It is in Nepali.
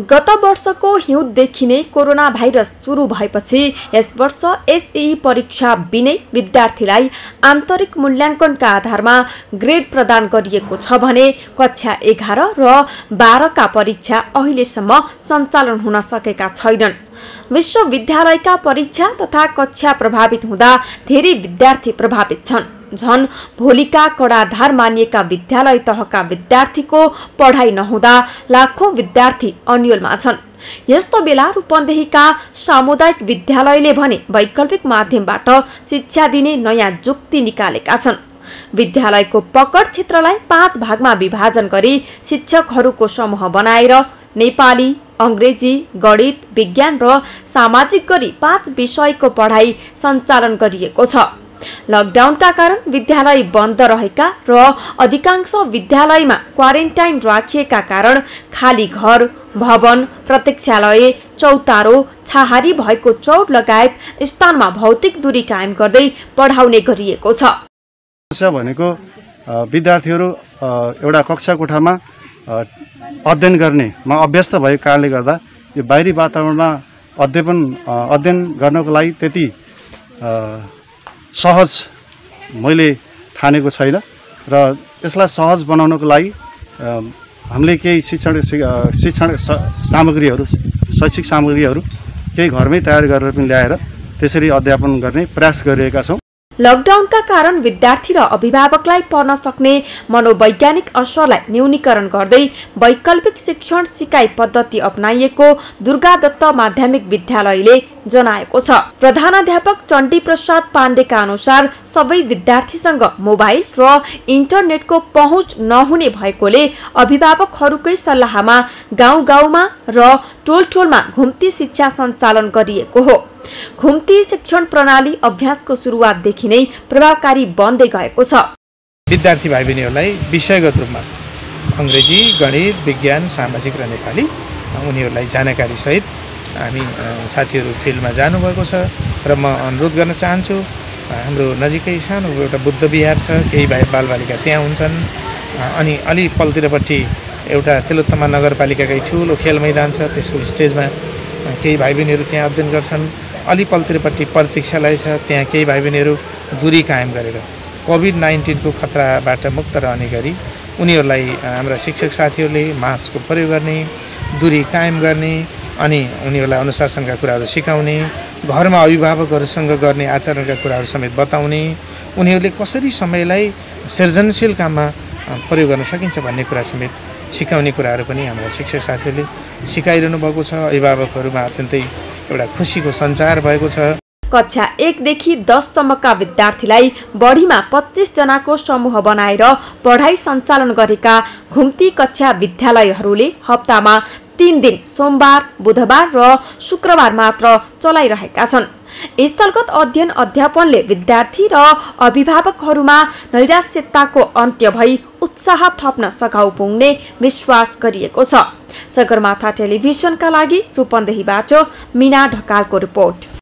गत वर्षको हिउँददेखि नै कोरोना भाइरस सुरु भएपछि यस वर्ष एसई परीक्षा बिनै विद्यार्थीलाई आन्तरिक मूल्याङ्कनका आधारमा ग्रेड प्रदान गरिएको छ भने कक्षा एघार र बाह्रका परीक्षा अहिलेसम्म सञ्चालन हुन सकेका छैनन्। विश्वविद्यालयका परीक्षा तथा कक्षा प्रभावित हुँदा धेरै विद्यार्थी प्रभावित छन्। झन भोलिका कडाधार मानिएका विद्यालय तहका विद्यार्थीको पढाइ नहुँदा लाखौँ विद्यार्थी अन्यलमा छन्। यस्तो बेला रूपन्देहीका सामुदायिक विद्यालयले भने वैकल्पिक माध्यमबाट शिक्षा दिने नयाँ जुक्ति निकालेका छन्। विद्यालयको पकड क्षेत्रलाई पाँच भागमा विभाजन गरी शिक्षकहरूको समूह बनाएर नेपाली अङ्ग्रेजी गणित विज्ञान र सामाजिक गरी पाँच विषयको पढाइ सञ्चालन गरिएको छ। लकडाउनका कारण विद्यालय बन्द रहेका र अधिकांश विद्यालयमा क्वारेन्टाइन राखिएका कारण खाली घर भवन प्रतीक्षालय चौतारो छाहारी भएको चौर लगायत स्थानमा भौतिक दूरी कायम गर्दै पढाउने गरिएको छ। भनेको विद्यार्थीहरू एउटा कक्षा कोठामा अध्ययन गर्नेमा अभ्यस्त भएको कारणले गर्दा यो बाहिरी वातावरणमा अध्ययन अध्ययन गर्नको लागि त्यति सहज मैले ठानेको छैन र यसलाई सहज बनाउनको लागि हामीले केही शिक्षण शिक्षण सामग्रीहरू शैक्षिक सामग्रीहरू केही घरमै तयार गरेर पनि ल्याएर त्यसरी अध्यापन गर्ने प्रयास गरिरहेका छौँ। लकडाउनका कारण विद्यार्थी र अभिभावकलाई पढ्न सक्ने मनोवैज्ञानिक असरलाई न्यूनीकरण गर्दै वैकल्पिक शिक्षण सिकाइ पद्धति अप्नाइएको दुर्गादत्त माध्यमिक विद्यालयले जनाएको छ। प्रधानाध्यापक चण्डी प्रसाद पाण्डेका अनुसार सबै विद्यार्थीसँग मोबाइल र इन्टरनेटको पहुँच नहुने भएकोले अभिभावकहरूकै सल्लाहमा गाउँ गाउँमा र टोल टोलमा घुम्ती शिक्षा सञ्चालन गरिएको हो। घुम्ती शिक्षण प्रणाली अभ्यासको सुरुवातदेखि नै प्रभावकारी बन्दै गएको छ। विद्यार्थी भाइ बहिनीहरूलाई विषयगत रूपमा अङ्ग्रेजी गणित विज्ञान सामाजिक र नेपाली उनीहरूलाई जानकारी सहित हामी साथीहरू फिल्डमा जानुभएको छ र म अनुरोध गर्न चाहन्छु हाम्रो नजिकै सानो एउटा बुद्ध विहार छ केही भाइ बालबालिका त्यहाँ हुन्छन् अनि अलि पलतिरपट्टि एउटा तेलोत्तमा नगरपालिकाकै ठुलो खेल मैदान छ त्यसको स्टेजमा केही भाइ बहिनीहरू त्यहाँ अध्ययन गर्छन्। अलि पल्तिरपट्टि प्रतीक्षालय छ त्यहाँ केही भाइ बहिनीहरू दूरी कायम गरेर कोभिड नाइन्टिनको खतराबाट मुक्त रहने गरी उनीहरूलाई हाम्रा शिक्षक साथीहरूले मास्कको प्रयोग गर्ने दूरी कायम गर्ने अनि उनीहरूलाई अनुशासनका कुराहरू सिकाउने घरमा अभिभावकहरूसँग गर्ने आचरणका कुराहरू समेत बताउने उनीहरूले कसरी समयलाई सृजनशील काममा प्रयोग गर्न सकिन्छ भन्ने कुरा समेत सिकाउने कुराहरू पनि हाम्रा शिक्षक साथीहरूले सिकाइरहनु भएको छ। अभिभावकहरूमा अत्यन्तै एउटा खुसीको सञ्चार भएको छ। कक्षा एकदेखि दससम्मका विद्यार्थीलाई बढीमा पच्चिसजनाको समूह बनाएर पढाइ सञ्चालन गरेका घुम्ती कक्षा विद्यालयहरूले हप्तामा तिन दिन सोमबार बुधबार र शुक्रबार मात्र चलाइरहेका छन्। स्थलगत अध्ययन अध्यापनले विद्यार्थी र अभिभावकहरूमा नैराश्यताको अन्त्य भई उत्साह थप्न सघाउ पुग्ने विश्वास गरिएको छ। सगरमाथा टेलिभिजनका लागि रूपन्देहीबाट मिना ढकालको रिपोर्ट।